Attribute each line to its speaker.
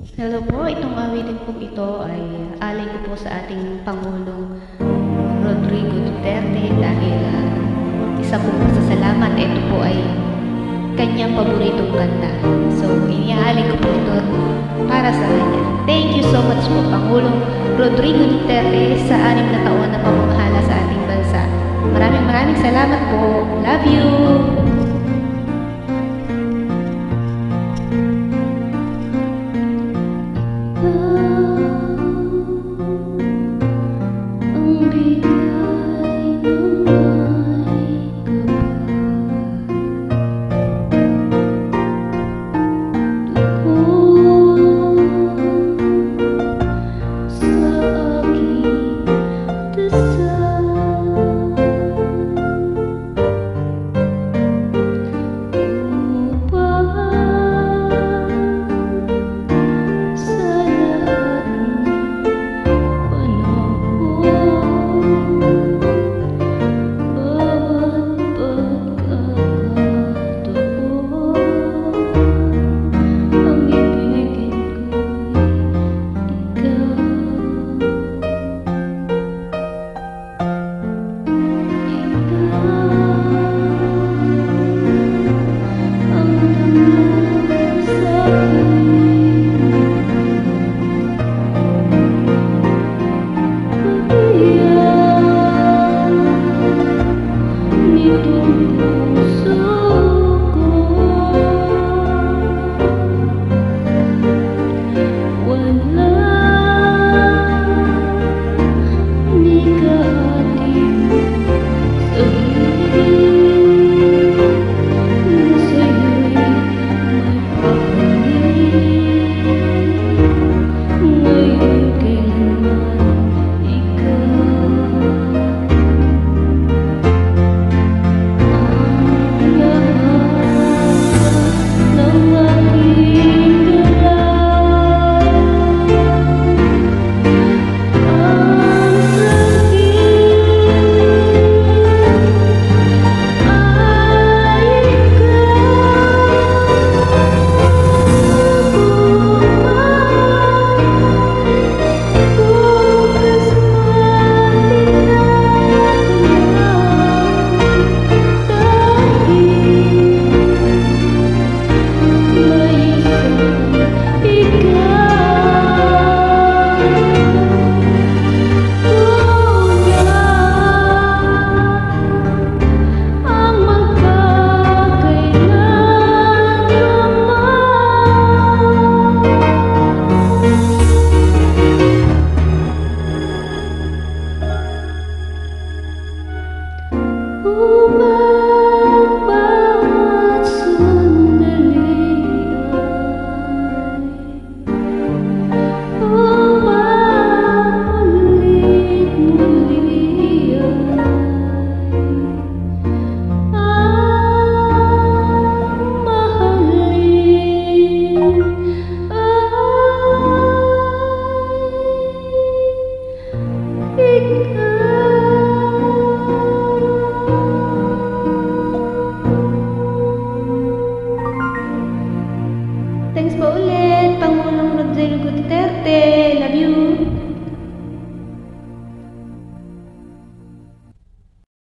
Speaker 1: Hello po, itong awitin po ito ay alay ko po sa ating Pangulong Rodrigo Duterte dahil ah, isa po sa salamat, ito po ay kanyang paboritong kanta. So, iniaalay ko po ito para sa kanya. Thank you so much po, Pangulong Rodrigo Duterte sa anim na taon na pamamahala sa ating bansa. Maraming maraming salamat po. Love you!